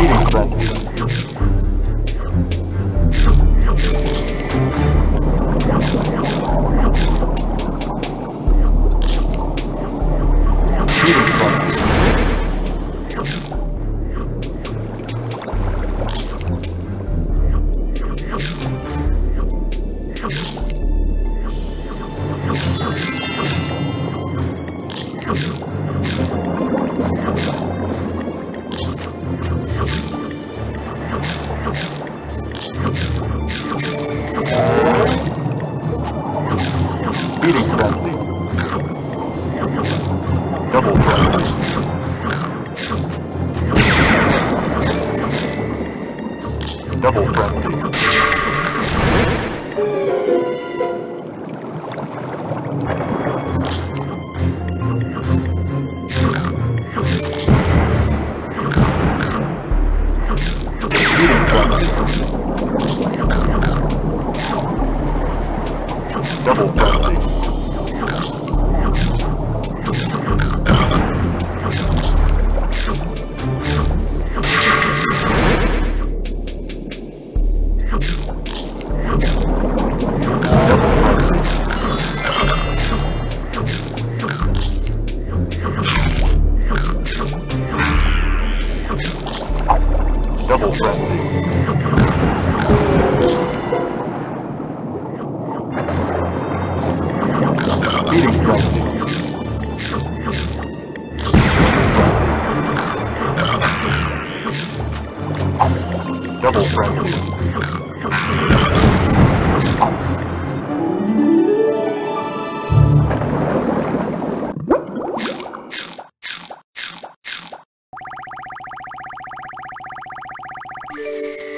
Feeding frenzy. Feeding frenzy. Double frenzy. Double frenzy. Double frenzy. Double frenzy. Feeding frenzy. Double frenzy.